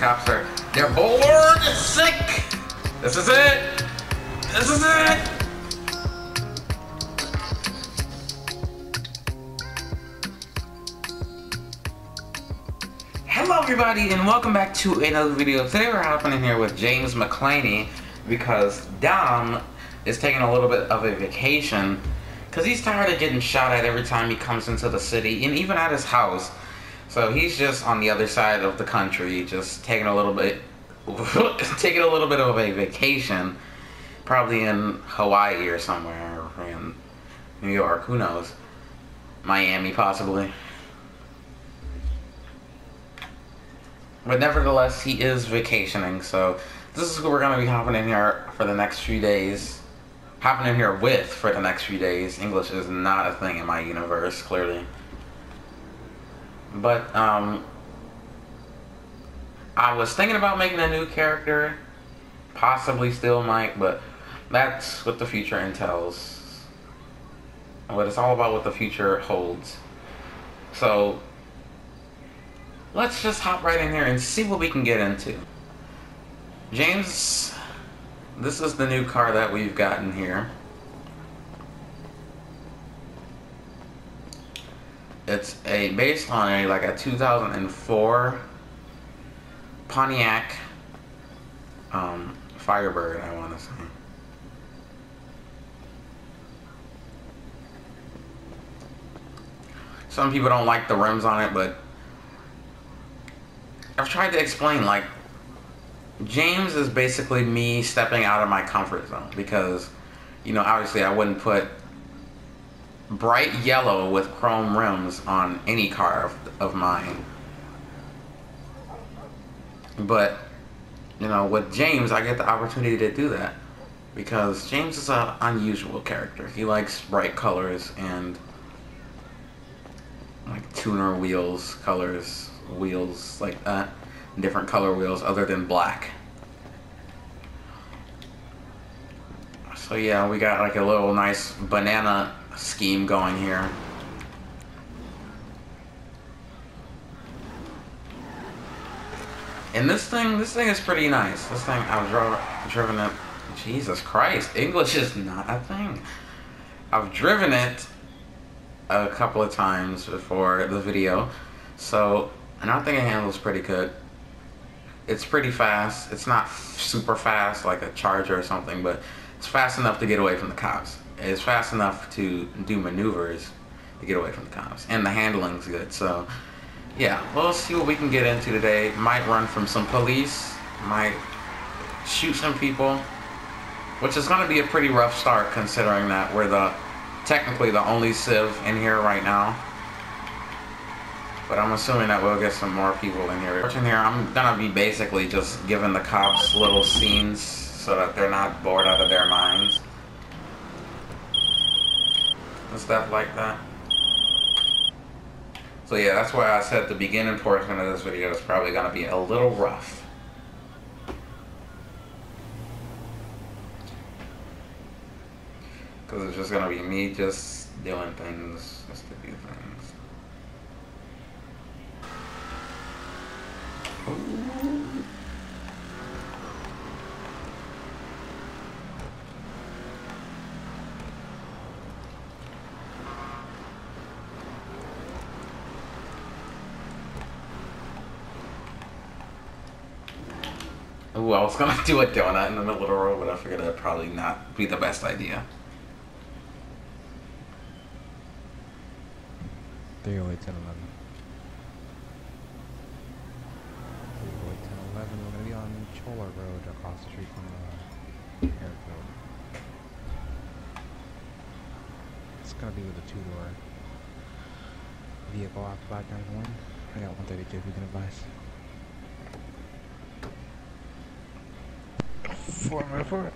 cops are, they're bored, sick. This is it. This is it. Hello everybody and welcome back to another video. Today we're hopping in here with James McClaney because Dom is taking a little bit of a vacation because he's tired of getting shot at every time he comes into the city and even at his house. So he's just on the other side of the country, just taking a little bit, taking a little bit of a vacation, probably in Hawaii or somewhere, or in New York, who knows, Miami possibly. But nevertheless, he is vacationing, so this is what we're going to be hopping in here for the next few days. Hopping in here with for the next few days. English is not a thing in my universe, clearly. But, um, I was thinking about making a new character. Possibly still might, but that's what the future entails. What it's all about what the future holds. So, let's just hop right in here and see what we can get into. James, this is the new car that we've gotten here. It's a based on a like a 2004 Pontiac um, Firebird, I want to say. Some people don't like the rims on it, but I've tried to explain like James is basically me stepping out of my comfort zone because you know obviously I wouldn't put bright yellow with chrome rims on any car of, of mine. But you know with James I get the opportunity to do that because James is an unusual character. He likes bright colors and like tuner wheels colors wheels like that different color wheels other than black. So yeah we got like a little nice banana scheme going here and this thing this thing is pretty nice this thing I've dri driven it Jesus Christ English is not a thing I've driven it a couple of times before the video so and I think it handles pretty good. It's pretty fast. It's not super fast like a Charger or something, but it's fast enough to get away from the cops. It's fast enough to do maneuvers to get away from the cops. And the handling's good. So, yeah, we'll see what we can get into today. Might run from some police. Might shoot some people. Which is going to be a pretty rough start considering that we're the technically the only civ in here right now. But I'm assuming that we'll get some more people in here. In here, I'm gonna be basically just giving the cops little scenes so that they're not bored out of their minds. And stuff like that. So yeah, that's why I said the beginning portion of this video is probably gonna be a little rough. Because it's just gonna be me just doing things, just to do things. Was gonna do a donut in the middle of the road, but I figured that'd probably not be the best idea. 308 10 11. 308 10 11. We're going to be on Chola Road across the street from the airfield. It's to be with a two door vehicle occupied times one. I got 132 if you can advise. Four, four, four.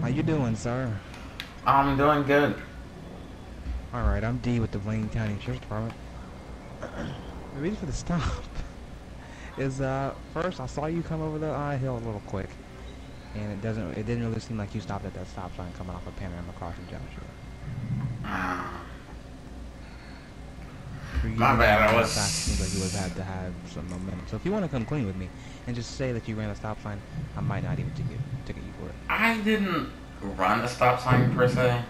How you doing, sir? I'm doing good. Alright, I'm D with the Blaine County Sheriff's Department. the reason for the stop is, uh, first I saw you come over the uh, hill a little quick. And it doesn't, it didn't really seem like you stopped at that stop sign coming off of Panorama Crossing Junction. You My bad, I was- fast, seems like you would have had to have some momentum. So if you want to come clean with me and just say that you ran a stop sign, I might not even ticket ticket you for it. I didn't run a stop sign per se.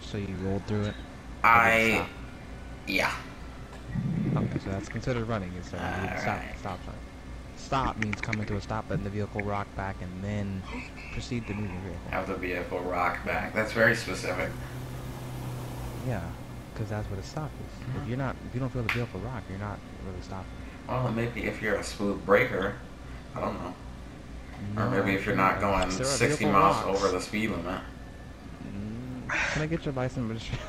So you rolled through it. I, yeah. Okay, so that's considered running. It's a stop, stop sign. Stop means coming to a stop, letting the vehicle rock back, and then proceed to move your vehicle. Have the vehicle rock back. That's very specific. Yeah, because that's what a stop is. Mm-hmm. If you're not, if you don't feel the vehicle rock, you're not really stopping. Well, maybe if you're a smooth breaker, I don't know. Or maybe if you're not going Is there a 60 miles rocks? over the speed limit. Mm, Can I get your license registration?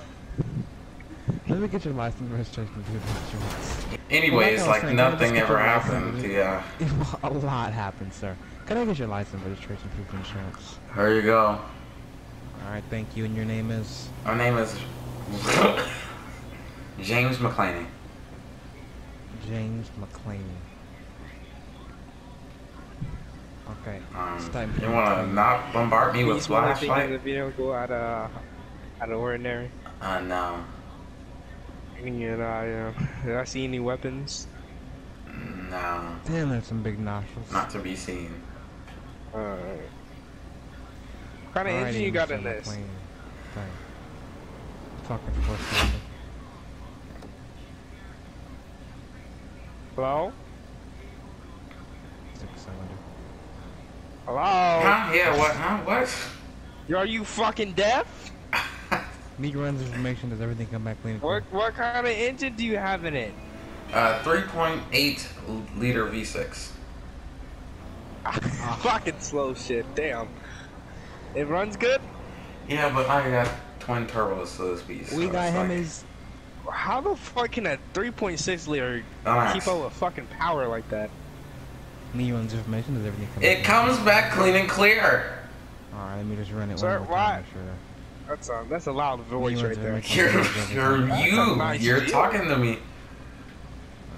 Let me get your license registration insurance. Anyways, Like like saying, nothing ever happened. license? Yeah. a lot happened, sir. Can I get your license registration proof of insurance? There you go. All right, thank you. And your name is? My name is James McClaney. James McClaney. Okay. it's Um, time you want to not bombard me with He's one thing in flashlight? the video go out of out of ordinary. Uh, no. And uh, yeah, did I see any weapons? No. Damn, there's some big nostrils. Not to be seen. Uh, what kind of engine you got in this? McClaney. Okay. Talking first person. Hello? Six cylinder. Hello? Huh? Yeah, what? Huh? What? Are you fucking deaf? Need runs information. Does everything come back clean? What what kind of engine do you have in it? Uh, 3.8 liter V6. fucking slow shit. Damn. It runs good. Yeah, but I got twin turbos to this beast. We got him like- is How the fuck can a 3.6 liter Don't keep up with fucking power like that? need runs information. Does everything come? It back comes back clean and clear. All right, let me just run it Sir, one more why? time. Make sure. That's a that's a loud voice Need right there. You're, you're That's a you. nice You're view. talking to me.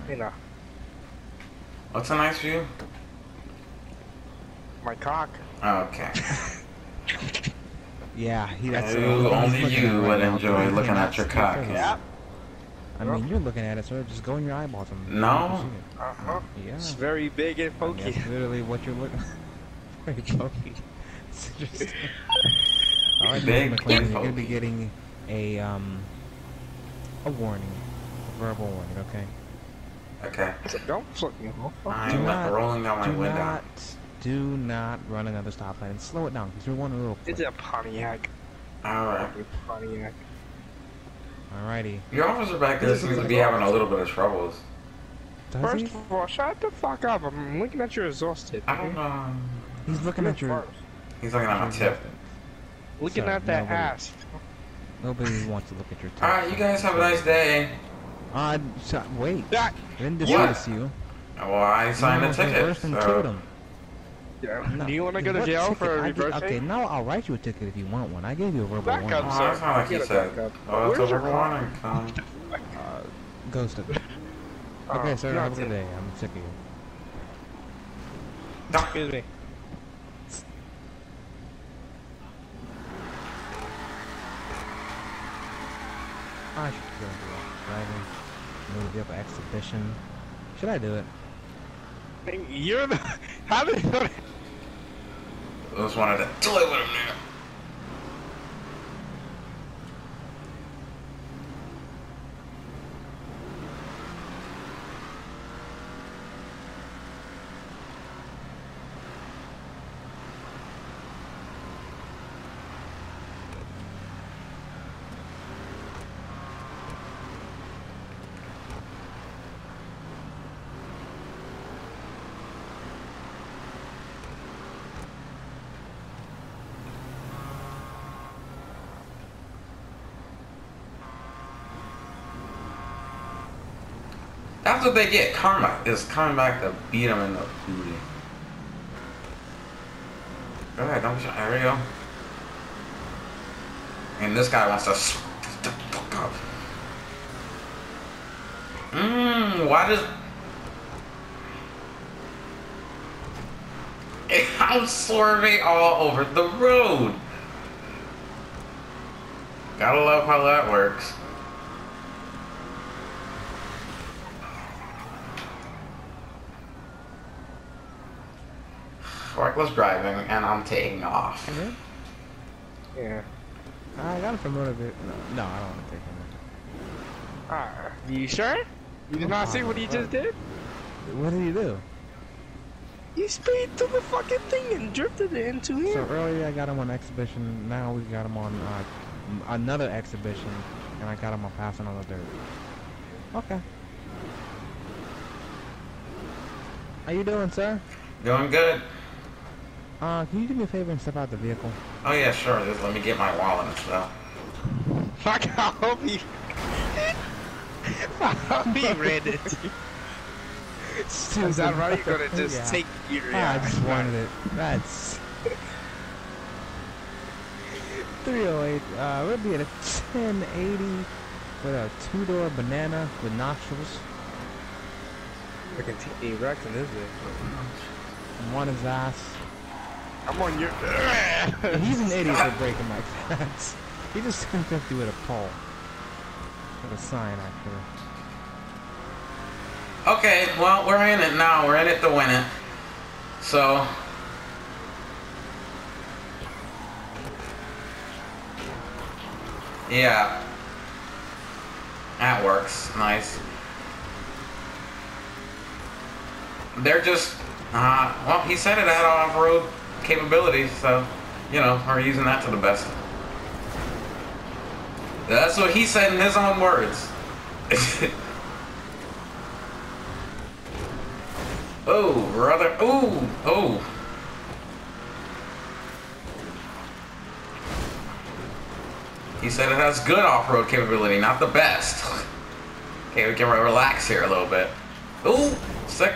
You know, What's a nice view? my cock. Oh, okay. Yeah, he. That's Ooh, he's only you would enjoy looking at your cock. it. Yeah. I mean, you're looking at it, sir. Just go in your eyeballs and. No. Uh-huh. Yeah. It's very big and I mean, pokey. That's literally what you're looking. Very pokey. It's just- All right, Big Mr. McLean, and you're gonna be getting a um a warning, a verbal warning. Okay. Okay. Don't fuck me. off. I'm not- rolling down my do window. not, do not run another stop sign and slow it down because you're going a little quick. It's a Pontiac. Alright. Pontiac. Alrighty. Your officer back there seems to be having a little bit of troubles. Does First he? of all, shut the fuck up. I'm looking at your exhaust tip. I don't know. He's looking at your. He's looking at my tip. Looking Sorry, at that nobody- ass. Nobody wants to look at your. tip. Alright, you guys have a nice day. Uh, so, wait. That. I didn't What? dismiss you. Well, I signed You a ticket. reversed So him. Yeah. No, Do you want to go to jail ticket? for a I did- reverse? Okay, now I'll write you a ticket if you want one. I gave you a verbal Back warning. up, Oh, that's not like you said. back up. Oh, it's Where's a your verbal warning. Come. Uh, ghosted. Oh, Okay, sir, have a good day. I'm sick of you. Excuse me. I should go into that. Driving. Motor vehicle exhibition. Should I do it? You're the. How did you know I just wanted to toy That's what they get. Karma is coming back to beat them in the booty. Go ahead, don't be. There we go. And this guy wants to the fuck up. Mmm, why does... I'm swerving all over the road. Gotta love how that works. Forklift driving, and I'm taking off. You good? Yeah. I got it from motivate. No, no, I don't want to take him. Ah, you sure? You did not see what he just did? What did he do? He speed through the fucking thing and drifted it into him. So earlier I got him on exhibition. Now we got him on uh, another exhibition, and I got him on passing on the dirt. Okay. How you doing, sir? Doing good. Uh, can you do me a favor and step out the vehicle? Oh yeah, sure. Just let me get my wallet and stuff. Fuck, I hope he. I hope he read it. Is that right? You're gonna just Yeah. take your. Yeah, I just wanted it. That's 308. Uh, we'll be at a 1080 with a two-door banana with nostrils. Freaking T Rex in this bitch. I'm on his ass. I'm on your. He's an idiot for breaking my fence. He just turned 50 with a pole. With a sign, actually. Okay, well, we're in it now. We're in it to win it. So. Yeah. That works. Nice. They're just. Uh, well, he said it had off road capabilities, so, you know, we're using that to the best. That's what he said in his own words. Oh, brother. Ooh, oh. He said it has good off-road capability, not the best. Okay, we can relax here a little bit. Ooh, sick.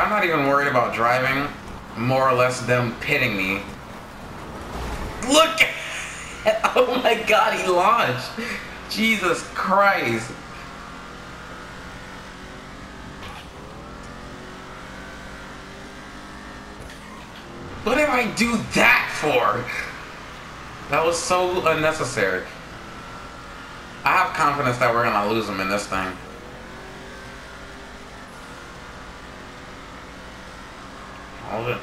I'm not even worried about driving, more or less them pitting me. Look! Oh my god, he launched! Jesus Christ. What did I do that for? That was so unnecessary. I have confidence that we're gonna lose him in this thing. It.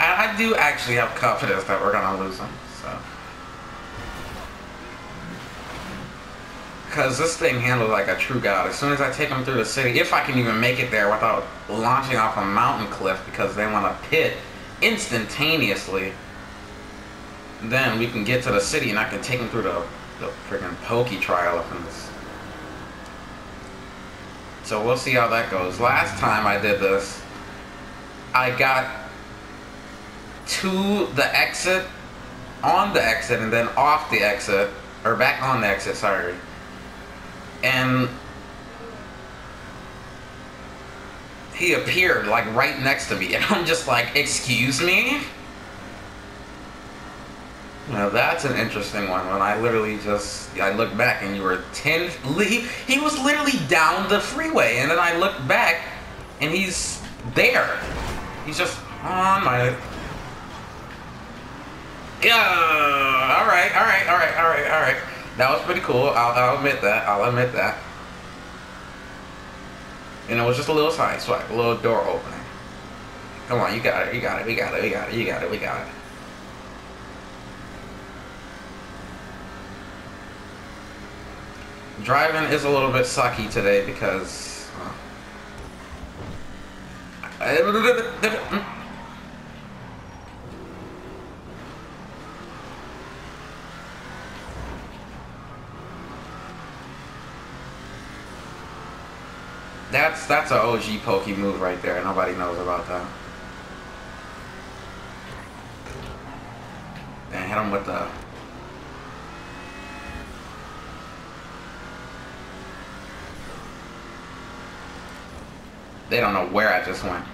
I do actually have confidence that we're gonna lose him. So. Because this thing handles like a true god. As soon as I take him through the city, if I can even make it there without launching off a mountain cliff because they want to pit instantaneously, then we can get to the city and I can take him through the, the freaking pokey trial up in this. So we'll see how that goes. Last time I did this, I got to the exit, on the exit, and then off the exit, or back on the exit, sorry and he appeared like right next to me and i'm just like excuse me now that's an interesting one when i literally just i look back and you were 10 he, he was literally down the freeway and then i look back and he's there he's just on my yeah all right all right all right all right all right that was pretty cool. I'll, I'll admit that. I'll admit that. And it was just a little side swipe, a little door opening. Come on, you got it. You got it. We got it. We got it. You got it. We got it. Driving is a little bit sucky today because. Uh, That's that's an OG pokey move right there. Nobody knows about that. And hit him with the. They don't know where I just went.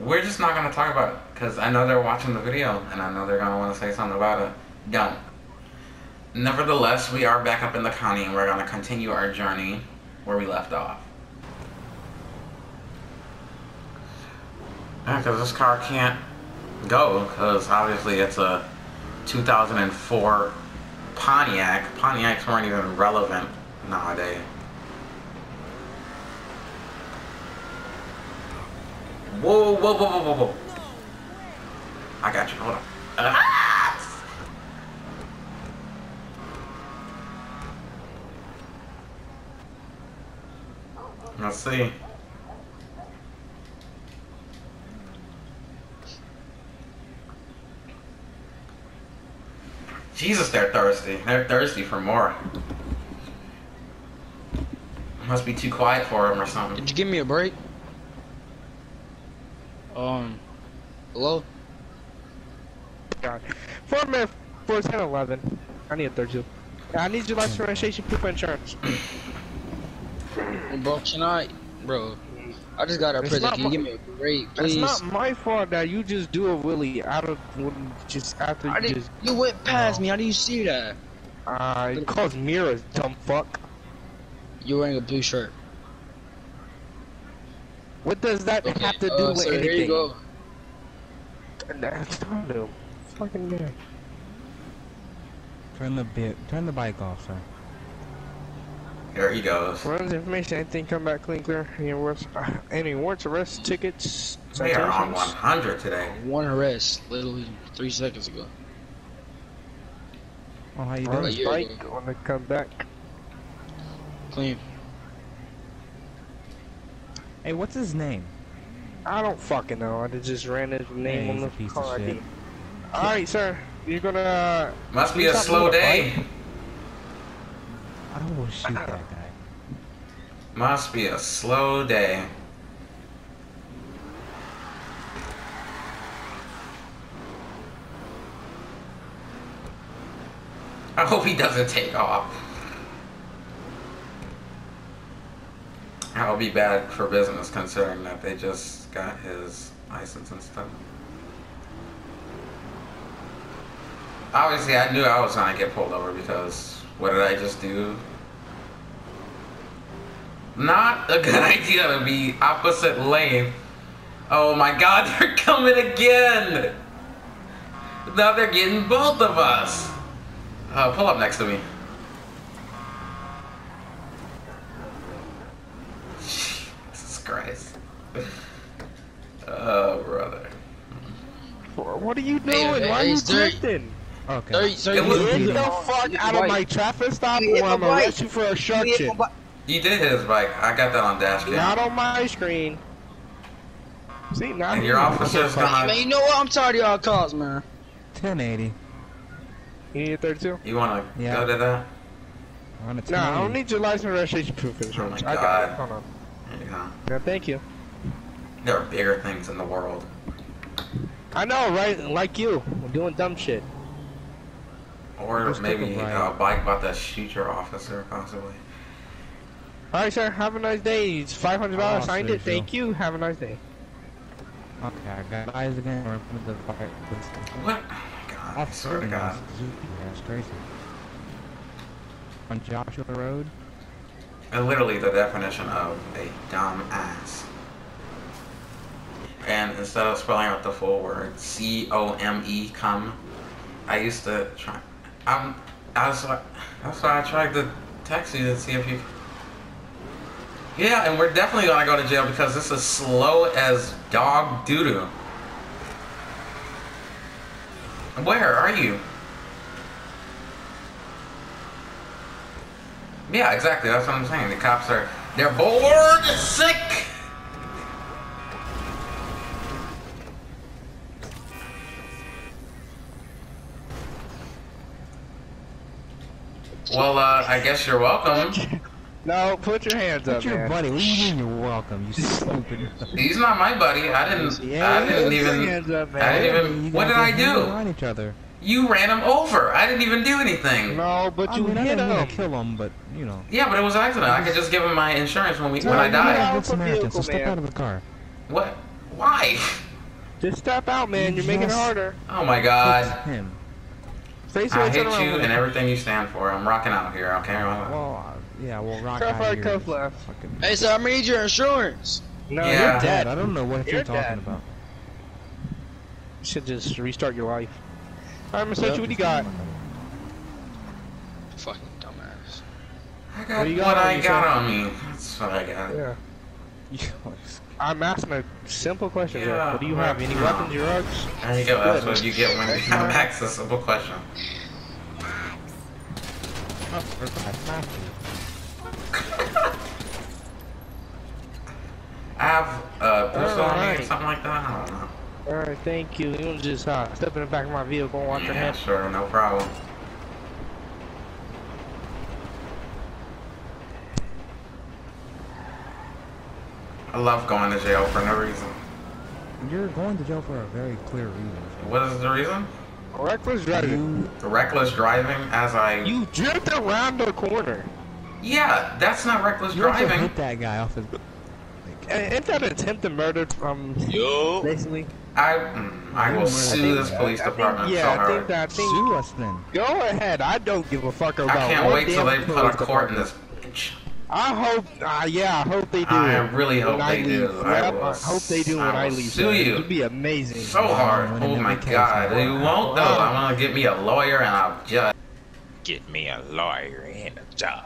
We're just not gonna talk about it because I know they're watching the video and I know they're gonna want to say something about it. Don't. Nevertheless, we are back up in the county and we're gonna continue our journey where we left off. Yeah, because this car can't go because obviously it's a 2004 Pontiac. Pontiacs weren't even relevant nowadays. Whoa, whoa, whoa, whoa, whoa, whoa. I got you. Hold on. Ah! Let's see. Jesus, they're thirsty. They're thirsty for more. Must be too quiet for them or something. Did you give me a break? Um, hello? God. Four minute, four ten eleven. I need a third two. I need your license registration, proof of insurance. Bro, can I? Bro, I just got out of prison. Can you give me a break, It's not my fault that you just do a willy out of when- just after I you just you went past No. me. How do you see that? uh it calls mirrors, dumb fuck. You're wearing a blue shirt. What does that Okay, have to do uh, with so anything? here you go. That's not no fucking guy. Turn the bit. Turn the bike off, sir. There he goes. Runs information, anything come back clean, clear. Any warrants, uh, any warrants, arrests, tickets, We are on 100 today. One arrest, literally three seconds ago. Oh, how you doing? a his year bike ago. when they come back. Clean. Hey, what's his name? I don't fucking know. I just ran his name Yeah, on the a piece of car shit. ID. Alright, sir. You're gonna. Uh, Must be a slow about a day. I don't want to shoot that guy. Must be a slow day. I hope he doesn't take off. That would be bad for business considering that they just got his license and stuff. Obviously, I knew I was gonna get pulled over because what did I just do? Not a good idea to be opposite lane. Oh my god, they're coming again! Now they're getting both of us. Uh, pull up next to me. Jesus Christ. Oh, brother. What are you doing? hey, Why are you sir. drifting? Okay. Sorry, sorry. It was- you Get the my- fuck out of my my traffic stop You or I'm my gonna arrest you for You hit obstruction. my. You did hit his bike. I got that on dash Not on my screen. See, now And your officer's Man, gonna. you know what? I'm tired of y'all calls, man. 1080. You need a 32? You wanna Yeah. go to that? We're on a 1080. No, I don't need your license registration proof of insurance. Oh my I got God. it. Hold on. There you go. Yeah, thank you. There are bigger things in the world. I know, right? Like you, we're doing dumb shit. Or maybe take a ride. a bike about to shoot your officer, possibly. All right, sir. Have a nice day. It's five hundred dollars. Oh, Signed it. seriously. Thank you. Have a nice day. Okay, I got eyes again. We're in the fire. What? Oh my god, I Officer swear to God. a That's crazy. On Joshua Road. And literally the definition of a dumb ass. And instead of spelling out the full word, C O M E, come, I used to try. I'm. I was like, that's why I tried to text you to see if you. Yeah, and we're definitely gonna go to jail because this is slow as dog doo doo. Where are you? Yeah, exactly. That's what I'm saying. The cops are they're bored, sick. Well, uh, I guess you're welcome. No, put your hands up, What's your man. buddy? What do you mean you're welcome? You stupid. He's not my buddy. I didn't. Yeah, I didn't put your even. hands up, man. I didn't even. You What did I do? around each other. You ran him over. I didn't even do anything. No, but I you mean, I hit didn't mean him. to kill him, but you know. Yeah, but it was an accident. I could just give him my insurance when we when I die. don't. Good Alpha Samaritan, so vehicle, step man. out of the car. What? Why? Just step out, man. You're making it harder. Oh my It's God. him. Face I hate you and everything you stand for. I'm rocking out here, okay? Well, uh, yeah, well, rock Cuff out right, here. cuff left. Fucking Hey, so I need your insurance. No, Yeah. you're dead. dead. I don't know what You're you're talking dead. about. You should just restart your life. Alright, Mr. Search, what do you got? Fucking dumbass. I got What do you what got on I you, got sir? on me. That's what I got. Yeah. You- I'm asking a simple question, sir. Yeah, What do you well, have? Any no. weapons, drugs? There you go. That's Good. what you get when you have accessible question. Oh, there's. I have a pistol on me or something like that. I don't know. Alright, thank you. You want to just uh, step in the back of my vehicle and watch your Yeah, head? sure, no problem. I love going to jail for no reason. You're going to jail for a very clear reason. What is the reason? Reckless driving. You, Reckless driving as I. You drift around the corner. Yeah, that's not reckless you also driving. hit that guy off his. Like, Ain't that attempted murder from Yo. basically? I, mm, I will I sue think- this police I think- department yeah, so I think that. I think. sue us then. Go ahead. I don't give a fuck about. I can't wait till they put a police court in this bitch. I hope. Uh, yeah, I hope they do. I it really hope when they leave. do. I will I hope they do when I I leave. sue you. It'd be amazing. So hard. winning Oh my god. man. You won't though. I'm gonna get me a lawyer and a judge. Get me a lawyer and a judge.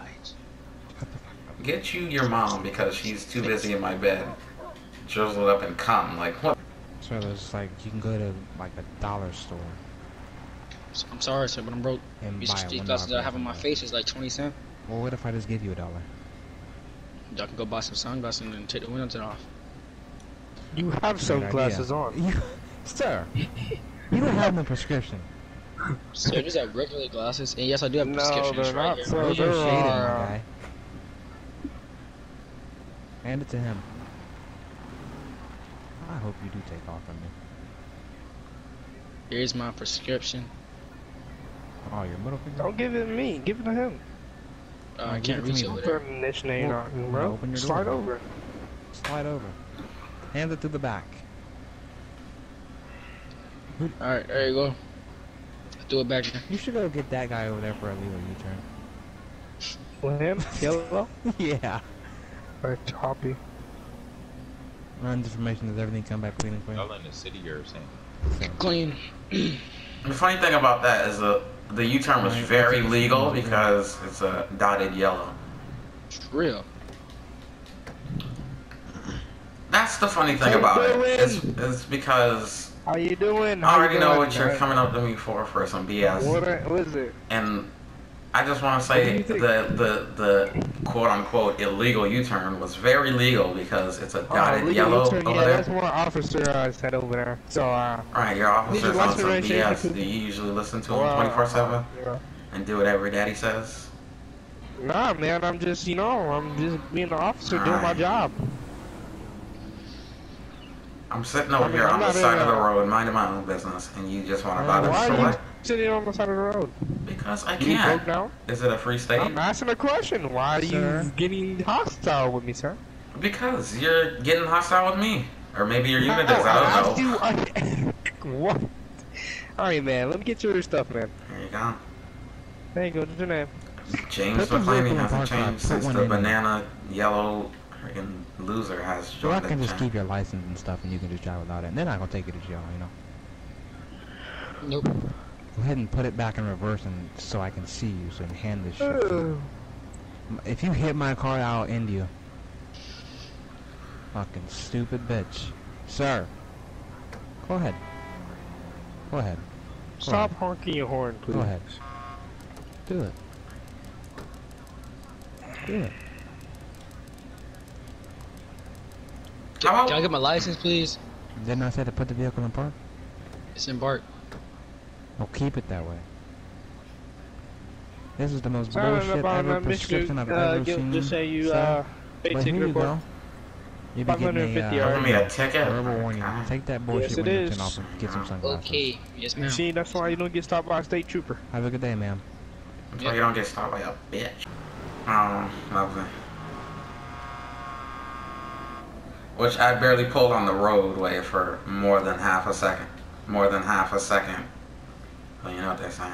Get you your mom because she's too busy in my bed. Drizzled up and come. Like what? So there's like you can go to like a dollar store I'm sorry, sir, but I'm broke. and These buy a street one glasses that I dollar have on my face is like 20 cents. Well, what if I just give you a dollar? Y'all can go buy some sunglasses and then take the windows off. You have sunglasses on. You, sir, you don't have no prescription. So these are regular glasses, and yes, I do have No, prescriptions they're right not, here. sir. Those are there shaded, my are, guy. Hand it to him. I hope you do take off on me. Here's my prescription. Oh, your middle finger. Don't give it to me. Give it to him. Uh, I can't it to reach me over then. there. Put an itch name Well, on, well, bro. open your Slide door. over. Slide over. Hand it to the back. Alright, there you go. Do it back there. You should go get that guy over there for a legal U-turn. With him? Yellow? yeah. Or choppy? Runs information. Does everything come back clean and clean? Y'all in the city or something? Clean. The funny thing about that is the the U-turn was very legal because it's a dotted yellow. It's real. That's the funny thing about it. It's, it's because How you doing? I How you already know doing? what you're coming up to me for for some BS. What, are- what is it? And I just want to say the, the the quote unquote illegal U-turn was very legal because it's a dotted Oh, yellow over yeah, there. that's what officer uh, said over there. So, uh, Right, your officer's on some BS. Do you usually listen to him well, 24 7 uh, yeah. and do whatever daddy says? Nah, man, I'm just, you know, I'm just being an officer doing my job. I'm sitting over I mean, here I'm on the not in side of the road minding my own business and you just want to Uh, bother Why me for what? sitting on the side of the road? Because I can't. down? Is it a free state? I'm asking a question. Why are Sir? you getting hostile with me, sir? Because you're getting hostile with me. Or maybe your unit No, is. I asked don't know. you- I- what? Alright, man, let me get your stuff, man. There you go. There you go, what's your name? James Put the McClaney vehicle in hasn't changed since the banana yellow freaking loser has So I can just keep your license and stuff, and you can just drive without it. And they're not gonna take you to jail, you know. Nope. Go ahead and put it back in reverse, and so I can see you, so you can hand this shit. to me. Oh. If you hit my car, I'll end you. Fucking stupid bitch. Sir. Go ahead. Go ahead. Stop honking your horn, please. Go ahead. Do it. Do it. How can I get my license, please? Didn't I say to put the vehicle in park? It's in Bart. Well, keep it that way. This is the most Sorry bullshit ever prescription I've Uh, ever give- seen. just say you, sir. uh, pay But ticket here you report. go. You be getting 550 a, yard. uh, Give me a ticket? verbal warning. God. Take that bullshit Yes, it when you off and get some sunglasses. Okay. Yes, ma'am. See, that's why you don't get stopped by a state trooper. Have a good day, ma'am. So you don't get stopped by a bitch. Oh, lovely. Which I barely pulled on the roadway for more than half a second. More than half a second. Well, you know what they're saying.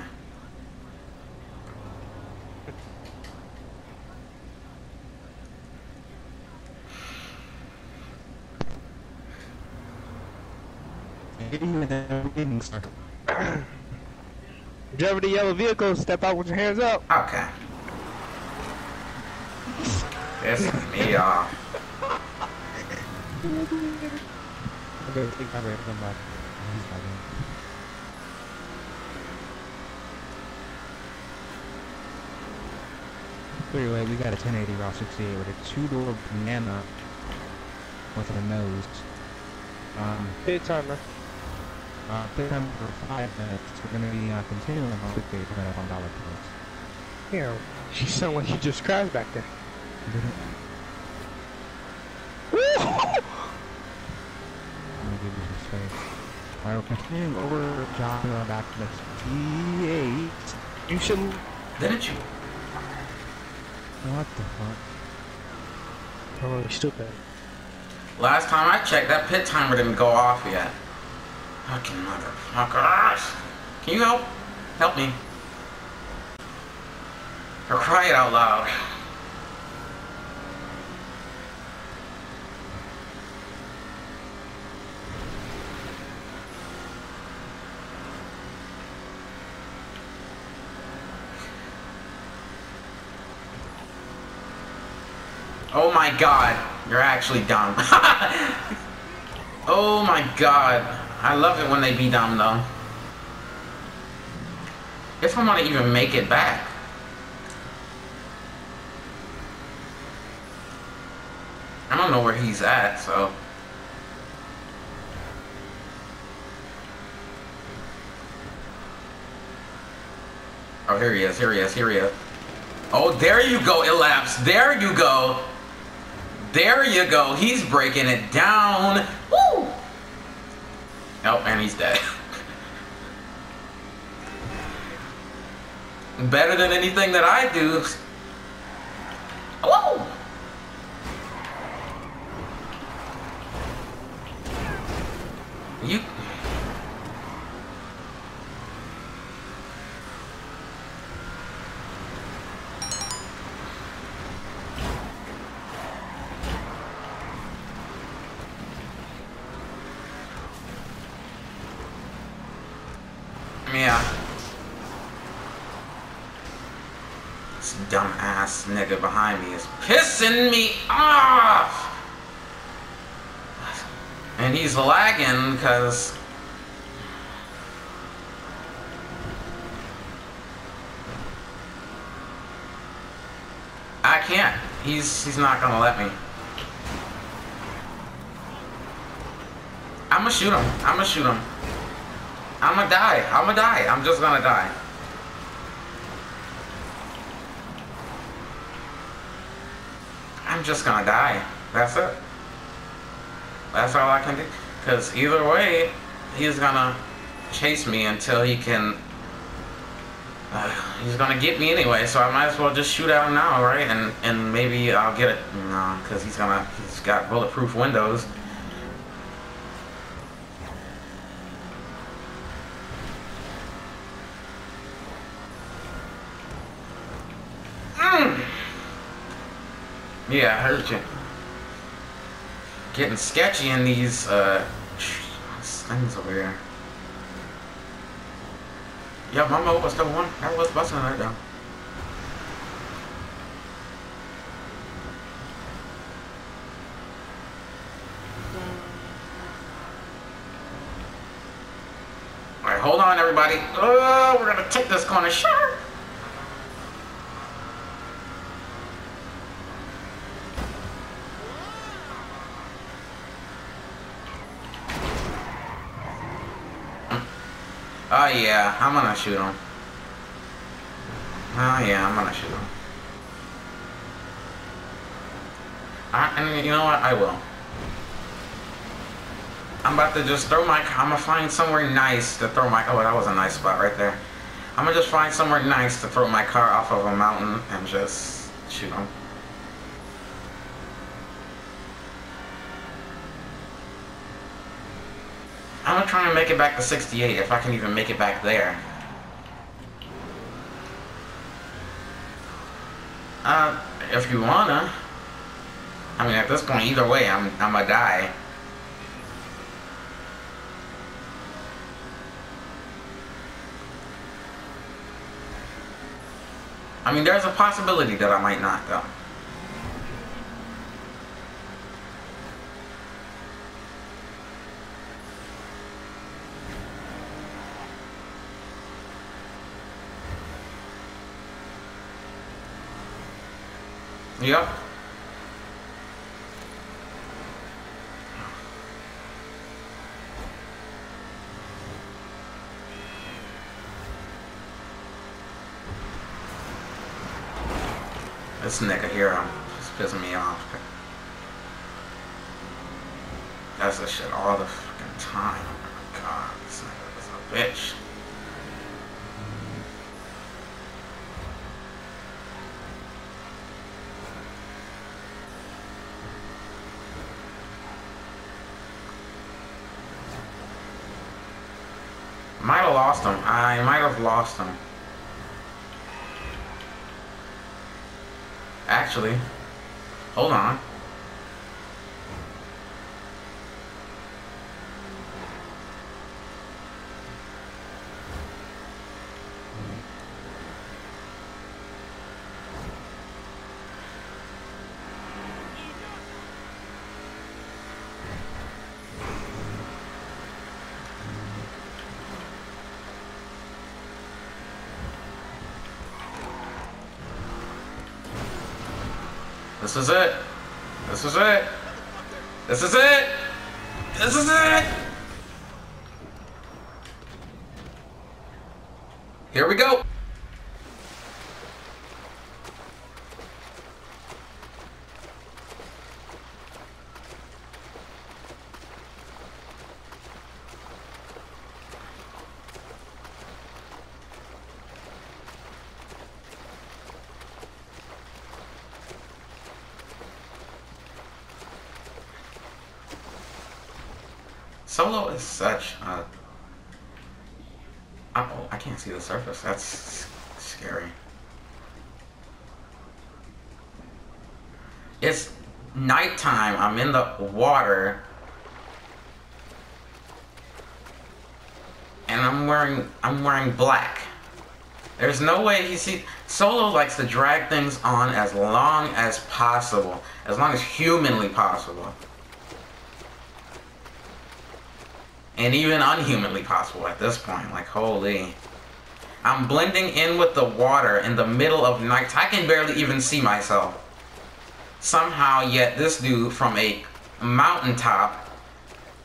Good evening, sir. Driver the yellow vehicle, step out with your hands up. Okay. Pissing me off. Okay, take my break, come back. He's back in. We got a 1080 Raw 68 with a two-door banana with a nose. Um, Pit timer. uh, pit time for five minutes. We're gonna be uh, continuing on 68 coming up on dollar points. Damn, you sound like you just crashed back there. I'm gonna give you some space. Alright, we're continuing over Joshua back to the 68. You should. Didn't you? What the fuck? Oh, you're stupid. Last time I checked, that pit timer didn't go off yet. Fucking motherfuckers. Can you help? Help me. Or cry it out loud. Oh my god, you're actually dumb. oh my god. I love it when they be dumb though. If I'm gonna even make it back. I don't know where he's at, so. Oh, here he is, here he is, here he is. Oh, there you go, Elapse. There you go. There you go. He's breaking it down. Woo! Oh, and he's dead. Better than anything that I do. Woo! You. Yeah. This dumb ass nigga behind me is pissing me off! And he's lagging because. I can't. He's he's not gonna let me. I'ma shoot him. I'ma shoot him. I'ma die. I'ma die. I'm just gonna die. I'm just gonna die. That's it. That's all I can do. Because either way, he's gonna chase me until he can. Uh, he's gonna get me anyway, so I might as well just shoot at him now, right? And and maybe I'll get it. No, because he's gonna. He's got bulletproof windows. Mm. Yeah, I heard you. Getting sketchy in these uh things over here. Yeah, my mobile was the one. I was busting right though. Alright, hold on everybody. Oh, we're gonna take this corner sharp. Oh yeah, I'm gonna shoot him. Oh yeah, I'm gonna shoot him. I, and you know what? I will. I'm about to just throw my. I'm gonna find somewhere nice to throw my. Oh, that was a nice spot right there. I'm gonna just find somewhere nice to throw my car off of a mountain and just shoot him. I'm gonna try and make it back to 68 if I can even make it back there. Uh, if you wanna. I mean, at this point, either way, I'm I'm gonna die. I mean, there's a possibility that I might not, though. Yep. This nigga here, um, just pissing me off. That's the shit all the fucking time. Oh my god, this nigga is a bitch. Might have lost him. I might have lost him. Actually, hold on. This is it. This is it. This is it. This is it. Here we go. Solo is such a. Oh, I can't see the surface. That's scary. It's nighttime. I'm in the water. And I'm wearing I'm wearing black. There's no way he see Solo likes to drag things on as long as possible. As long as humanly possible. And even unhumanly possible at this point. Like, holy. I'm blending in with the water in the middle of night. I can barely even see myself. Somehow, yet this dude from a mountaintop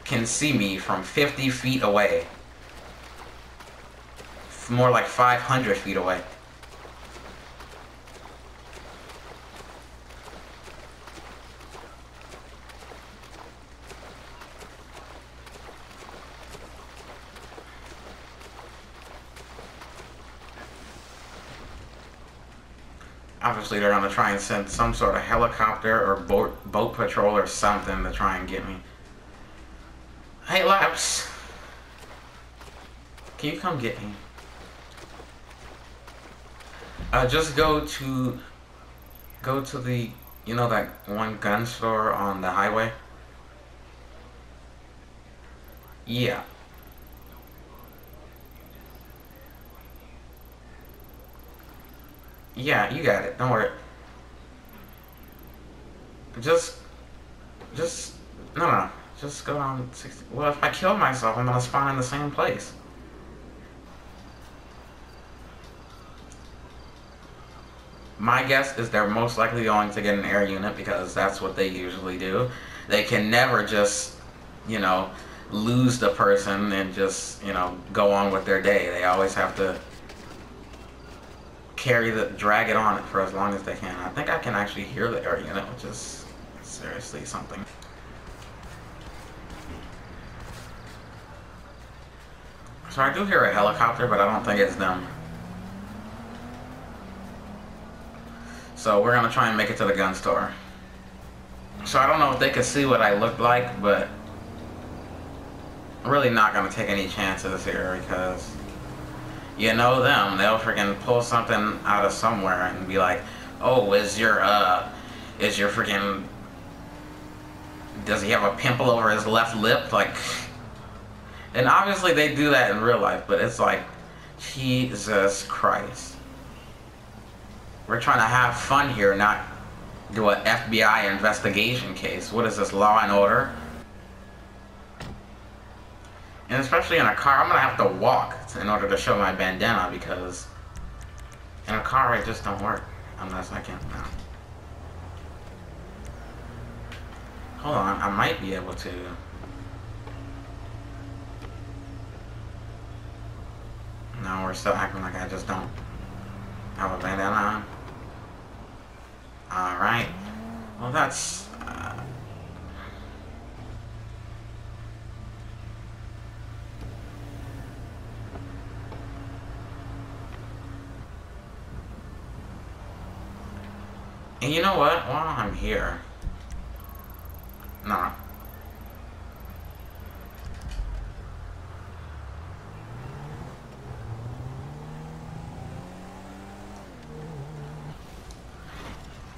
can see me from 50 feet away. More like 500 feet away. Obviously they're gonna try and send some sort of helicopter or boat boat patrol or something to try and get me. Hey Laps, can you come get me? Uh, just go to go to the you know that one gun store on the highway. Yeah. Yeah, you got it. Don't worry. Just, just, no, no. Just go down 60. Well, if I kill myself, I'm gonna spawn in the same place. My guess is they're most likely going to get an air unit because that's what they usually do. They can never just, you know, lose the person and just, you know, go on with their day. They always have to carry the drag it on it for as long as they can. I think I can actually hear the air unit, which is seriously something. So I do hear a helicopter, but I don't think it's them. So we're gonna try and make it to the gun store. So I don't know if they could see what I look like, but I'm really not gonna take any chances here because you know them. They'll freaking pull something out of somewhere and be like, "Oh, is your uh, is your freaking does he have a pimple over his left lip?" Like, and obviously they do that in real life, but it's like, Jesus Christ. We're trying to have fun here, not do an FBI investigation case. What is this, law and order? And especially in a car, I'm gonna have to walk in order to show my bandana because in a car it just don't work unless I can. No. Hold on, I might be able to. No, we're still acting like I just don't have a bandana on. Alright. Well, that's... Uh... And you know what? While I'm here... No.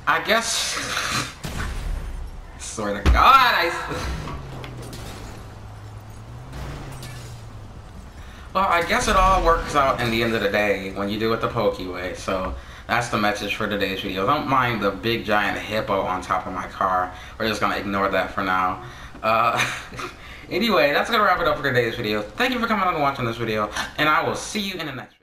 I guess. swear to God, I. Well, I guess it all works out in the end of the day when you do it the pokey way. So that's the message for today's video. Don't mind the big giant hippo on top of my car. We're just gonna ignore that for now. Uh, anyway, that's gonna wrap it up for today's video. Thank you for coming on and watching this video, and I will see you in the next.